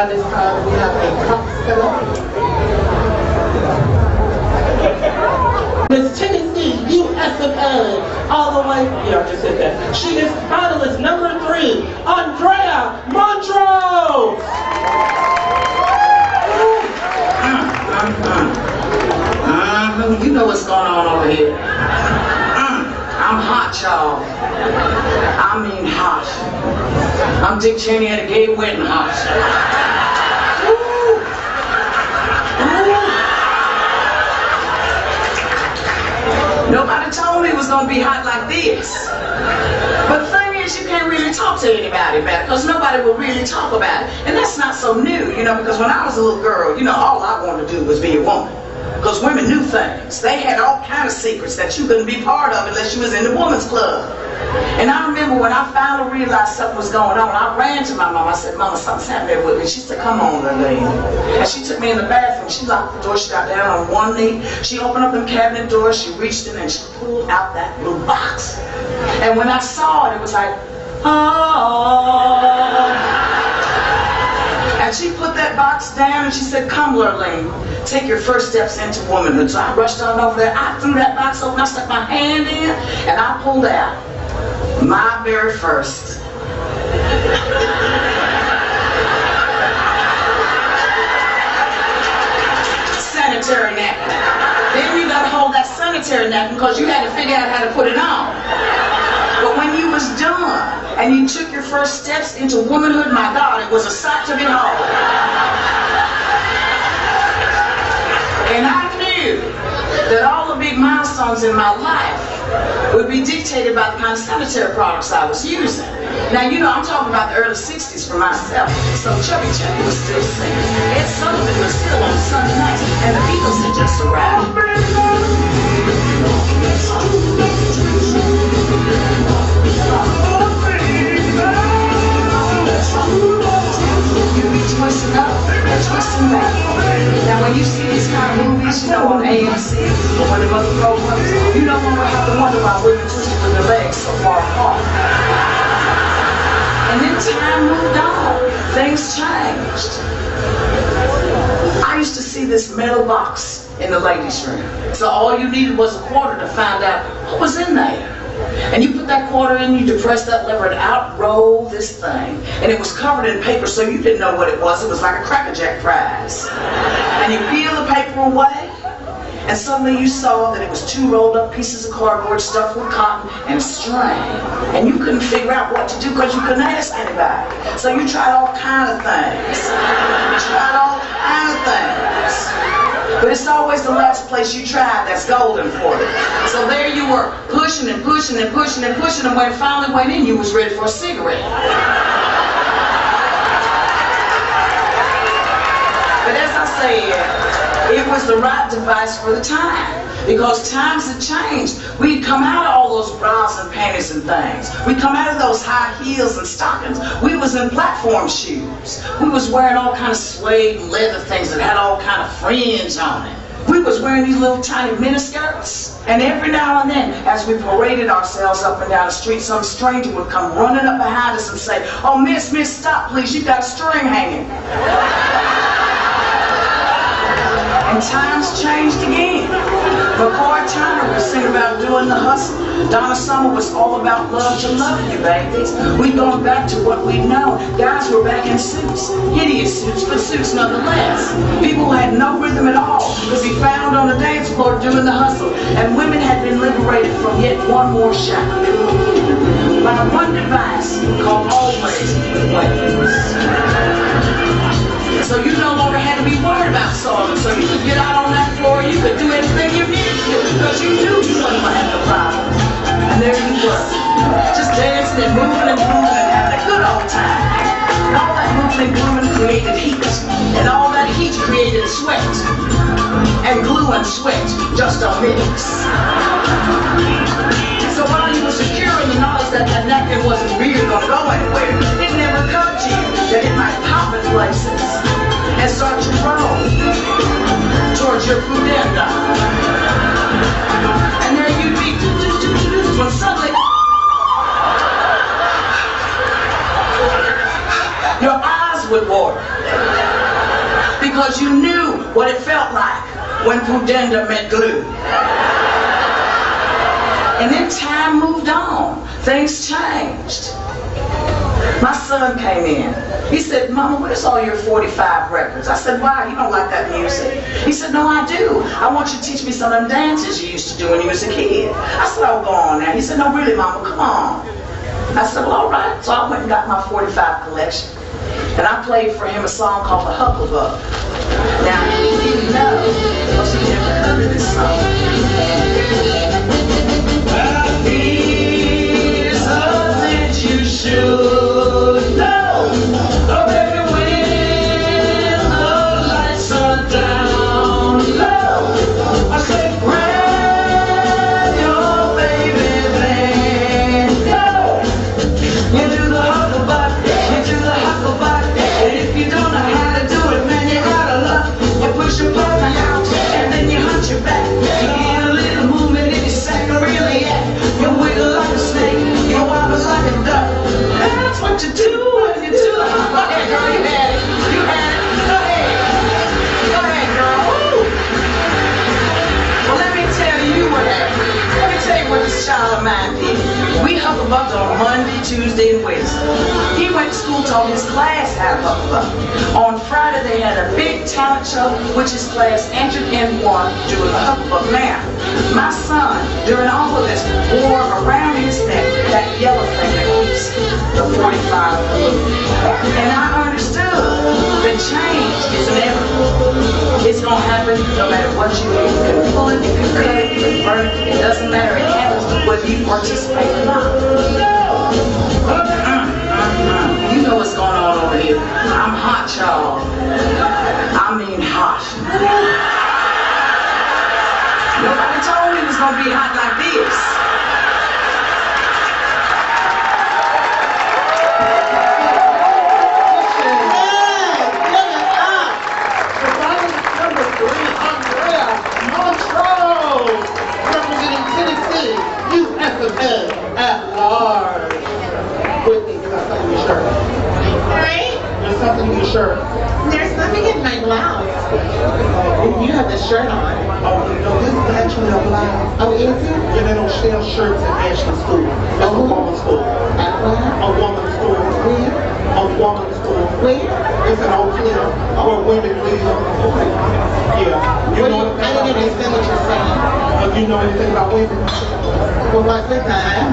At this time, we have a cocktail. Miss Tennessee, USofA, all the way, yeah, just said that. She is finalist number three, Ondreah Montrose. Uh, you know what's going on over here. Uh, I'm hot, y'all. I mean hot. I'm Dick Cheney at a gay wedding hot. Nobody told me it was gonna be hot like this. But the thing is, you can't really talk to anybody about it because nobody will really talk about it. And that's not so new, you know, because when I was a little girl, you know, all I wanted to do was be a woman. Because women knew things. They had all kind of secrets that you couldn't be part of unless you was in the woman's club. And I remember when I finally realized something was going on, I ran to my mom. I said, Mama, something's happening with me. She said, come on, Lillian. And she took me in the bathroom. She locked the door. She got down on one knee. She opened up the cabinet door. She reached in and she pulled out that blue box. And when I saw it, it was like, oh. And she put that box down and she said, Come, Lurleen, take your first steps into womanhood. So I rushed on over there. I threw that box open. I stuck my hand in and I pulled out my very first. sanitary napkin. Then you gotta hold that sanitary napkin because you had to figure out how to put it on. But when you was done and you took your first steps into womanhood, my God, it was a sight to behold. Milestones in my life would be dictated by the kind of sanitary products I was using. Now, you know, I'm talking about the early 60s for myself. So Chubby Checker was still singing. Ed Sullivan was still on Sunday nights. And the Beatles had just arrived. Twisting up twisting back. When you see these kind of movies, you know, on AMC or one of other programs, you no have to wonder why women twisted with their legs so far apart. And then time moved on. Things changed. I used to see this metal box in the ladies' room. So all you needed was a quarter to find out what was in there. And you put that quarter in, you depress that lever, and out rolled this thing. And it was covered in paper, so you didn't know what it was. It was like a Cracker Jack prize. And you peel the paper away, and suddenly you saw that it was two rolled up pieces of cardboard stuffed with cotton and string. And you couldn't figure out what to do because you couldn't ask anybody. So you tried all kinds of things. You tried all kinds of things. But it's always the last place you tried that's golden for you. So there you were, pushing and pushing and pushing and pushing, and when it finally went in, you was ready for a cigarette. But as I said, it was the right device for the time. Because times had changed. We'd come out of all those bras and panties and things. We'd come out of those high heels and stockings. We was in platform shoes. We was wearing all kind of suede and leather things that had all kind of fringe on it. We was wearing these little tiny miniskirts. And every now and then, as we paraded ourselves up and down the street, some stranger would come running up behind us and say, Oh, miss, miss, stop, please. You've got a string hanging. And times changed again. McCoy Tyner was singing about doing the hustle. Donna Summer was all about love to love you, babies. We've gone back to what we know. Guys were back in suits. Hideous suits, but suits nonetheless. People had no rhythm at all could be found on the dance floor doing the hustle. And women had been liberated from yet one more shackle. By one device called always ways. Moving and created heat. And all that heat created sweat. And glue and sweat just a mix. So while you were secure in the knowledge that that napkin wasn't really to go anywhere, it never occurred to you that it might pop in places and start to roll towards your. And with water. Because you knew what it felt like when pudenda met glue. And then time moved on. Things changed. My son came in. He said, Mama, where's all your 45 records? I said, why? You don't like that music? He said, no, I do. I want you to teach me some of them dances you used to do when you was a kid. I said, oh, go on now. He said, no, really, Mama, come on. I said, well, all right. So I went and got my 45 collection. And I played for him a song called The Hucklebuck. Now, he didn't know, because he never heard of this song. Monday, Tuesday, and Wednesday. He went to school, taught his class how to hucklebuck. On Friday, they had a big talent show, which his class entered in one doing the hucklebuck. Now, my son, during all of this, wore around his neck that yellow thing that keeps the 45 blue. And I understood that change is inevitable. It's gonna happen no matter what you do. You can pull it, you can cut it, you can burn it. It doesn't matter. It happens whether you participate or not. You know what's going on over here. I'm hot, y'all. I mean hot. Nobody told me it was gonna be hot like this. Number three, Ondreah Montrose, representing Tennessee, USofA at large. Whitney, you got something in your shirt. Right? There's something in shirt. There's something in my blouse. Oh, You have this shirt on. oh, no, this is actually a blouse. Oh, is it? Yeah, they don't sell shirts at Ashley School. It's a woman's school. At what? A woman's school. Where? A woman's school. Where? It's an Oak Cliff where women live. Yeah. You What know you, I anything didn't about understand what you're saying. Uh, you know anything about women? Well, what's it that?